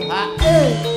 เ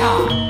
Yeah.